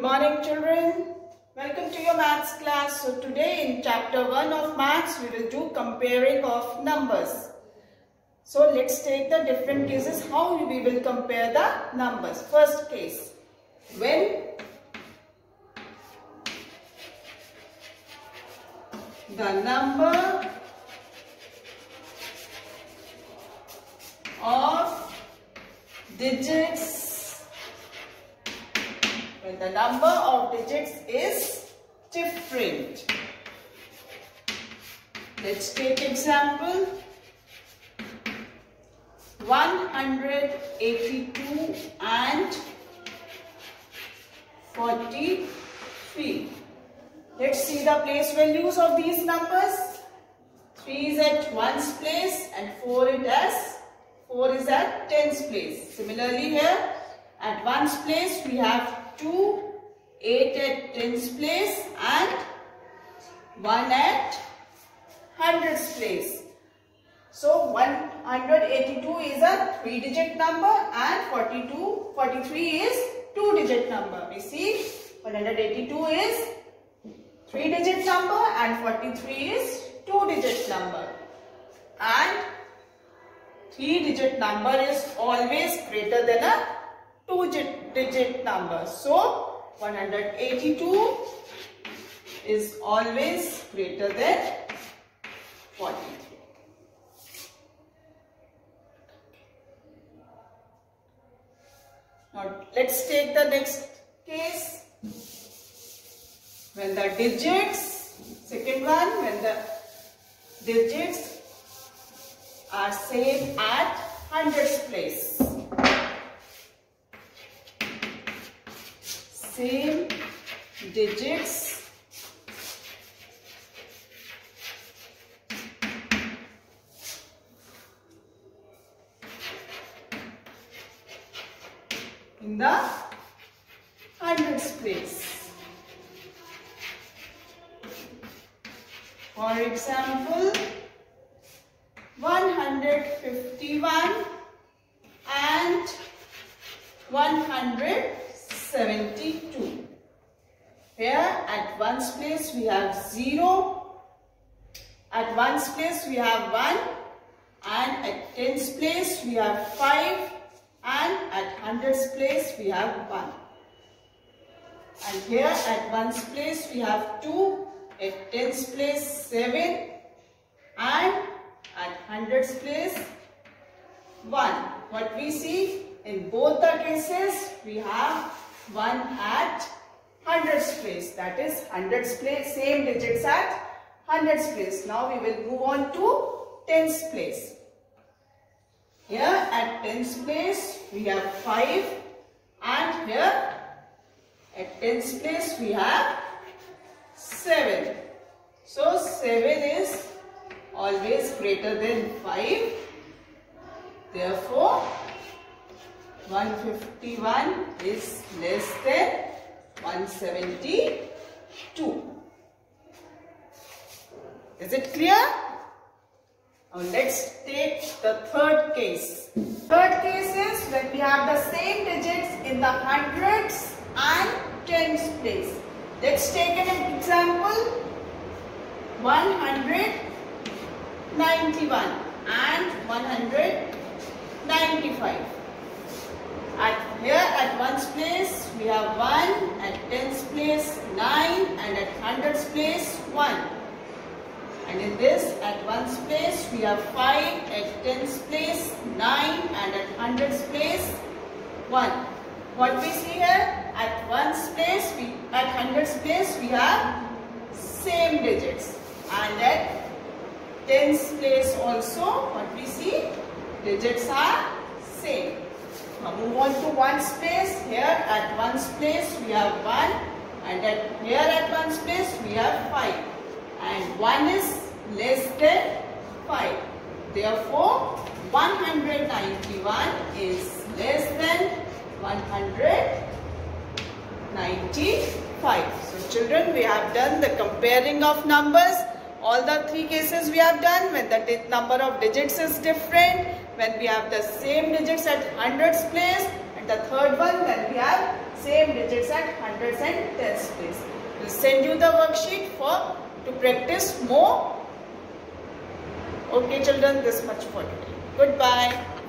Good morning children. Welcome to your maths class. So today in chapter 1 of maths we will do comparing of numbers. So let's take the different cases how we will compare the numbers. First case. When the number of digits when the number of digits is different. Let's take example 182 and 43. Let's see the place values of these numbers. 3 is at 1's place and 4 it as 4 is at 10's place. Similarly here at 1's place we have 2, 8 at 10's place and 1 at 100's place. So 182 is a 3 digit number and 42, 43 is 2 digit number. We see 182 is 3 digit number and 43 is 2 digit number. And 3 digit number is always greater than a 2 digit number. So 182 is always greater than 43. Now let's take the next case. When the digits, second one, when the digits are same at hundreds place. Same digits in the hundreds place. For example, 151 and 172. Here at ones place we have 0, at ones place we have 1 and at tens place we have 5 and at hundreds place we have 1. And here at ones place we have 2, at tens place 7 and at hundreds place 1. What we see in both the cases we have 1 at hundreds place that is hundreds place same digits at hundreds place. Now we will move on to tens place. Here at tens place we have 5 and here at tens place we have 7. So 7 is always greater than 5. Therefore 151 is less than 172. Is it clear? Now let's take the third case. Third case is when we have the same digits in the hundreds and tens place. Let's take an example. 191 and 195. Ones place we have 1, at tens place 9 and at hundreds place 1. And in this at ones place we have 5, at tens place 9 and at hundreds place 1. What we see here at ones place we at hundreds place we have same digits and at tens place also what we see digits are. Now move on to ones place. Here at ones place we have 1 and at here at ones place we have 5 and 1 is less than 5. Therefore 191 is less than 195. So children we have done the comparing of numbers. All the three cases we have done when the number of digits is different, when we have the same digits at hundreds place and the third one when we have same digits at hundreds and tens place. We'll send you the worksheet for to practice more. Okay children, this much for today. Goodbye.